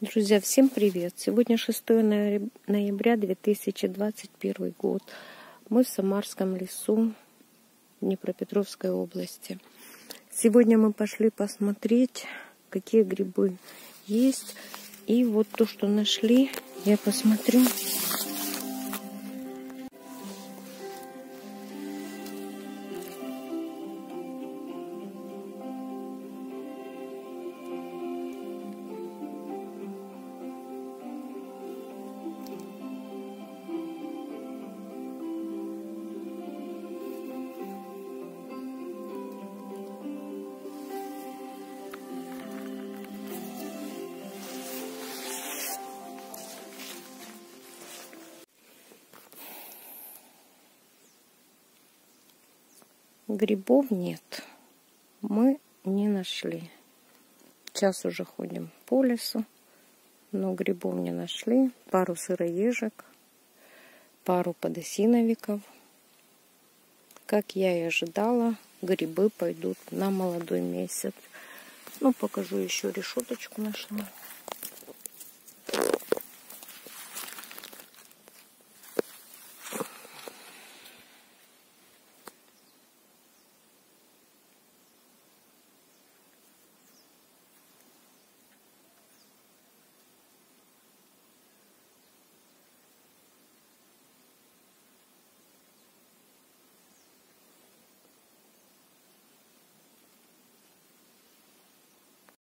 Друзья, всем привет! Сегодня 6 ноября 2021 год. Мы в Самарском лесу Днепропетровской области. Сегодня мы пошли посмотреть, какие грибы есть. И вот то, что нашли, я посмотрю. Грибов нет. Мы не нашли. Сейчас уже ходим по лесу, но грибов не нашли. Пару сыроежек, пару подосиновиков. Как я и ожидала, грибы пойдут на молодой месяц. Ну, покажу еще решеточку нашла.